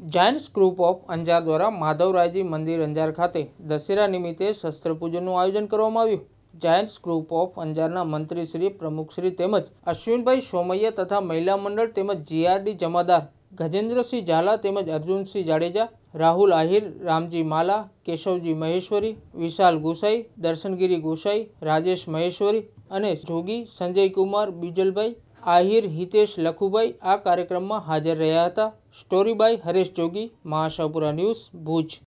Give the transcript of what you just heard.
Giants group of Anjar દ્વારા માધવરાયજી મંદિર અંજાર ખાતે દશેરા નિમિત્તે શસ્ત્રપૂજનનું આયોજન કરવામાં આવ્યું. જાયન્ટ્સ ગ્રુપ ઓફ અંજારના મંત્રીશ્રી પ્રમુખશ્રી તેમજ અશ્વિનભાઈ સોમૈયા તથા મહિલા મંડળ તેમજ જીઆરડી જમાદાર ગજેન્દ્રસિંહ ઝાલા તેમજ અર્જુનસિંહ જાડેજા, રાહુલ આહિર, રામજી માલા, કેશવજી મહેશ્વરી, વિશાલ ગુસાઈ, દર્શનગીરી ગુસાઈ, રાજેશ મહેશ્વરી અને જોગી સંજયકુમાર બીજલભાઈ આહિર, હિતેશ, લખુભાઈ આ કાર્યક્રમમાં હાજર રહ્યા હતા. Story by Haresh Jogi, Mahashahpura news Bhuj.